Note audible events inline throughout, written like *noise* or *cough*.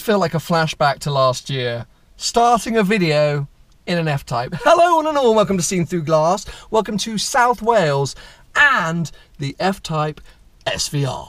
feel like a flashback to last year. Starting a video in an F-Type. Hello one and all, welcome to Seen Through Glass. Welcome to South Wales and the F-Type SVR.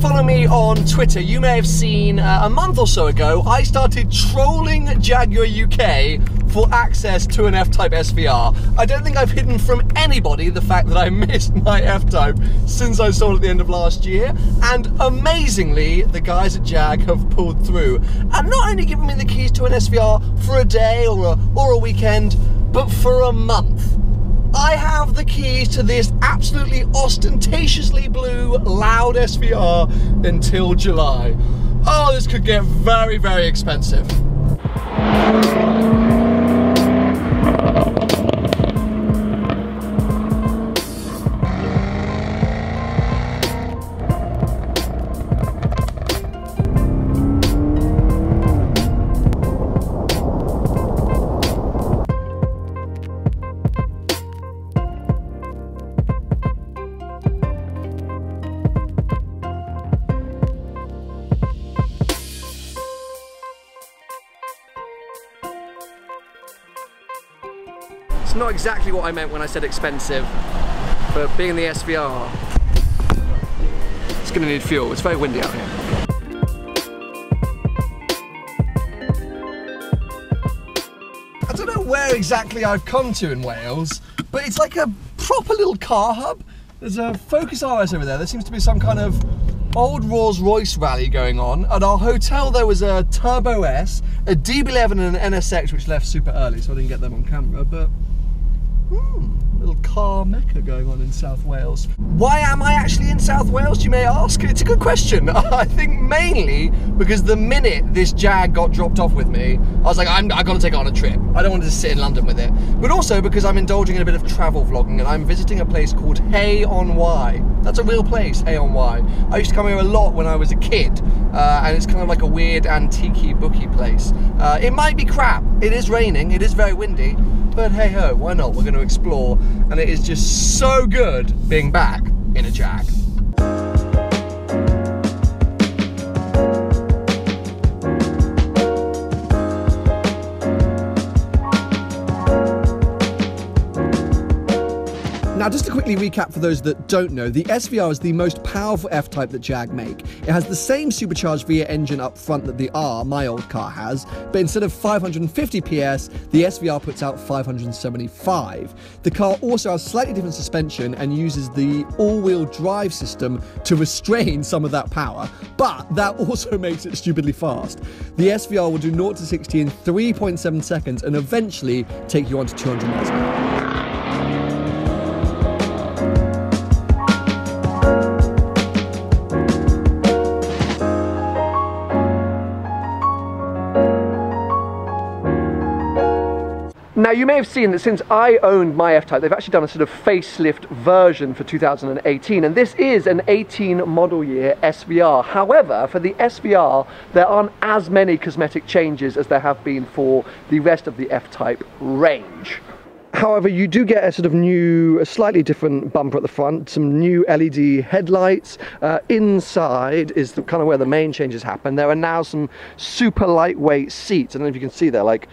Follow me on Twitter, you may have seen uh, a month or so ago, I started trolling Jaguar UK for access to an F-Type SVR. I don't think I've hidden from anybody the fact that I *laughs* missed my F-Type since I it at the end of last year, and amazingly, the guys at Jag have pulled through, and not only given me the keys to an SVR for a day or a, or a weekend, but for a month. I have the keys to this absolutely ostentatiously blue, loud SVR until July. Oh, this could get very, very expensive. Exactly what I meant when I said expensive, but being in the SVR, it's gonna need fuel. It's very windy out here. I don't know where exactly I've come to in Wales, but it's like a proper little car hub. There's a Focus RS over there. There seems to be some kind of old Rolls Royce rally going on. At our hotel, there was a Turbo S, a DB11 and an NSX, which left super early, so I didn't get them on camera, but Hmm, little car mecca going on in South Wales. Why am I actually in South Wales, you may ask? It's a good question. *laughs* I think mainly because the minute this Jag got dropped off with me, I was like, I'm, I got to take it on a trip. I don't want to just sit in London with it. But also because I'm indulging in a bit of travel vlogging and I'm visiting a place called Hay on Wye. That's a real place, Hay on Wye. I used to come here a lot when I was a kid, uh, and it's kind of like a weird antique booky place. Uh, it might be crap. It is raining. It is very windy but hey ho, why not? We're going to explore, and it is just so good being back in a Jag. Now, just to quickly recap for those that don't know, the SVR is the most powerful F-Type that Jag make. It has the same supercharged V8 engine up front that the R, my old car, has, but instead of 550 PS, the SVR puts out 575. The car also has slightly different suspension and uses the all-wheel drive system to restrain some of that power, but that *laughs* also makes it stupidly fast. The SVR will do 0 to 60 in 3.7 seconds and eventually take you on to 200 miles hour. Now you may have seen that since I owned my F-Type, they've actually done a sort of facelift version for 2018, and this is an 18 model year SVR. However, for the SVR, there aren't as many cosmetic changes as there have been for the rest of the F-Type range. However, you do get a sort of new, a slightly different bumper at the front, some new LED headlights. Uh, inside is the, kind of where the main changes happen. There are now some super lightweight seats. I don't know if you can see there, like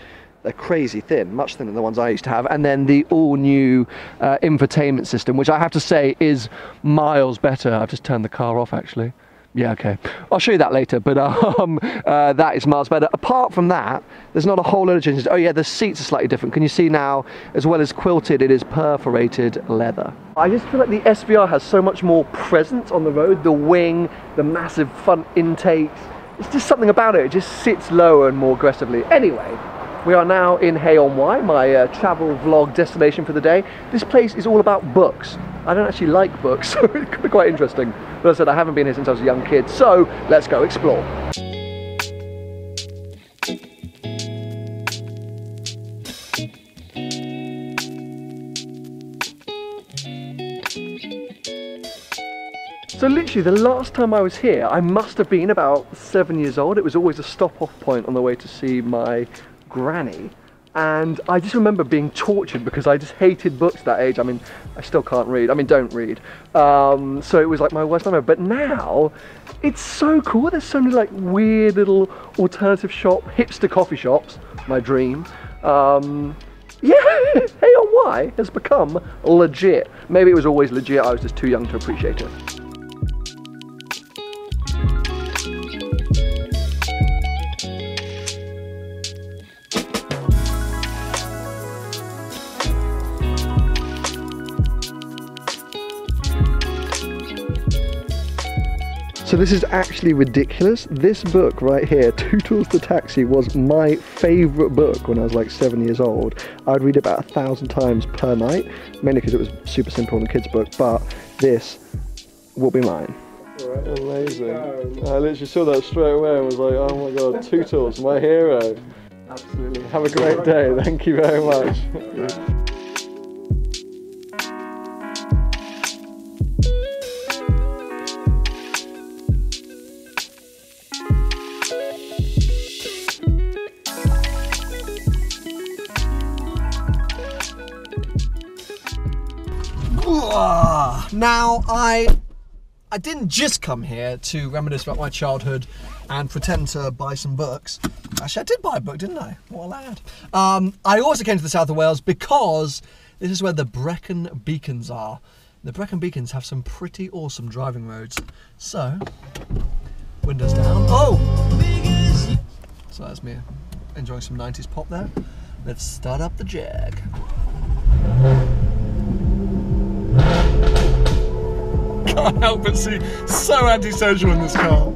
they're crazy thin, much thinner than the ones I used to have. And then the all new uh, infotainment system, which I have to say is miles better. I've just turned the car off actually. Yeah, okay. I'll show you that later, but *laughs* um, uh, that is miles better. Apart from that, there's not a whole lot of changes. Oh yeah, the seats are slightly different. Can you see now, as well as quilted, it is perforated leather. I just feel like the SVR has so much more presence on the road. The wing, the massive front intakes. It's just something about it. It just sits lower and more aggressively. Anyway, we are now in Hay on Wye, my uh, travel vlog destination for the day. This place is all about books. I don't actually like books, *laughs* so it could be quite interesting. But as I said, I haven't been here since I was a young kid, so let's go explore. So literally the last time I was here, I must have been about seven years old. It was always a stop off point on the way to see my granny. And I just remember being tortured because I just hated books that age. I mean, I still can't read. I mean, don't read. Um, so it was like my worst nightmare. But now, it's so cool. There's so many like weird little alternative shop, hipster coffee shops. My dream. Um, yeah, *laughs* AOY has become legit. Maybe it was always legit. I was just too young to appreciate it. So this is actually ridiculous. This book right here, Tootles the Taxi, was my favourite book when I was like seven years old. I'd read it about a thousand times per night, mainly because it was super simple and a kid's book, but this will be mine. Right, amazing. I literally saw that straight away and was like, oh my god, Two Tools, my hero. Absolutely. Have a great day. Thank you very much. Now, I I didn't just come here to reminisce about my childhood and pretend to buy some books. Actually, I did buy a book, didn't I? What a lad. Um, I also came to the south of Wales because this is where the Brecon Beacons are. The Brecon Beacons have some pretty awesome driving roads. So, windows down. Oh! So that's me enjoying some 90s pop there. Let's start up the Jag. Can't help but see so antisocial in this car.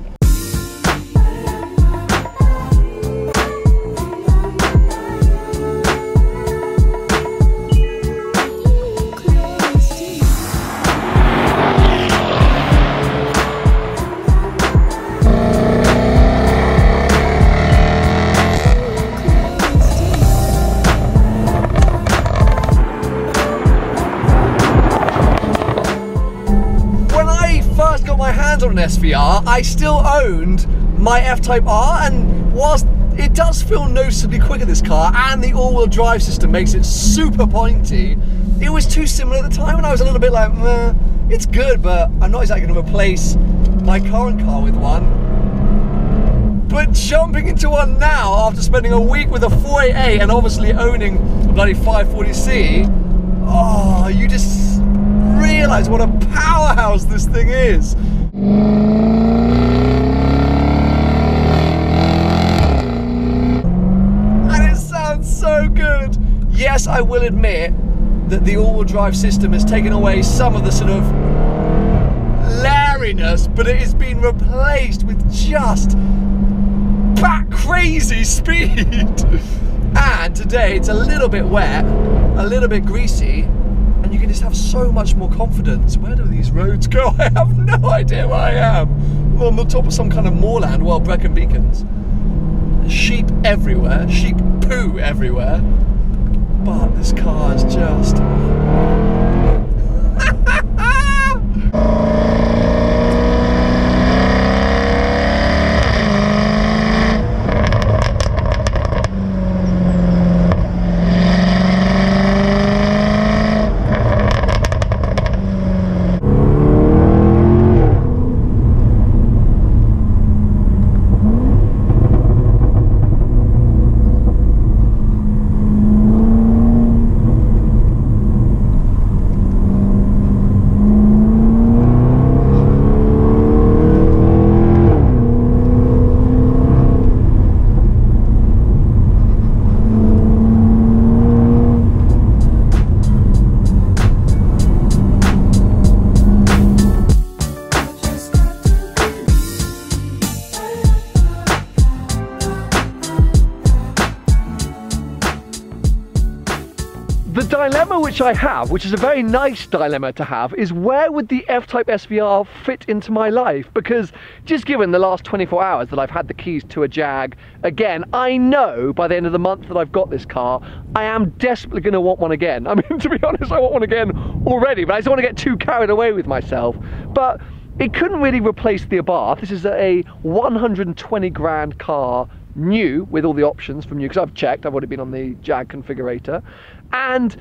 I still owned my F-Type R, and whilst it does feel noticeably quicker, this car, and the all-wheel drive system makes it super pointy, it was too similar at the time, and I was a little bit like, Meh, it's good, but I'm not exactly going to replace my current car with one. But jumping into one now, after spending a week with a 488 and obviously owning a bloody 540C, oh, ah, you just realize what a powerhouse this thing is. And it sounds so good. Yes, I will admit that the all-wheel drive system has taken away some of the sort of laryness, but it has been replaced with just bat crazy *laughs* speed. and today it's a little bit wet, a little bit greasy, and you can just have so much more confidence. Where do these roads go? *laughs* I have no idea where I am. I'm on the top of some kind of moorland while Brecon Beacons. Sheep everywhere, sheep poo everywhere. But this car is just which I have, which is a very nice dilemma to have, is where would the F-Type SVR fit into my life? Because just given the last 24 hours that I've had the keys to a Jag, again, I know by the end of the month that I've got this car, I am desperately going to want one again. I mean, *laughs* to be honest, I want one again already, but I just don't want to get too carried away with myself. But it couldn't really replace the Abarth. This is a 120 grand car, new with all the options from new, because I've checked, I've already been on the Jag configurator. And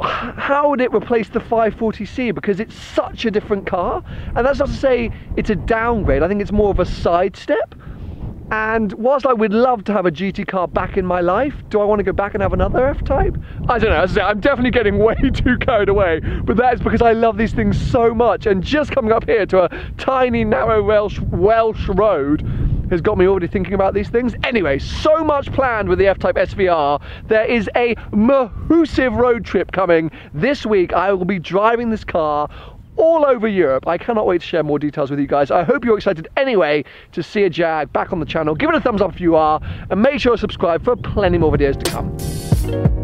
how would it replace the 540C? Because it's such a different car. And that's not to say it's a downgrade, I think it's more of a sidestep. And whilst I would love to have a GT car back in my life, do I want to go back and have another F-Type? I don't know, I I'm definitely getting *laughs* way too carried away, but that is because I love these things so much. And just coming up here to a tiny, narrow Welsh, Welsh road has got me already thinking about these things. Anyway, so much planned with the F-Type SVR. There is a massive road trip coming this week. I will be driving this car all over Europe. I cannot wait to share more details with you guys. I hope you're excited anyway to see a Jag back on the channel. Give it a thumbs up if you are, and make sure to subscribe for plenty more videos to come.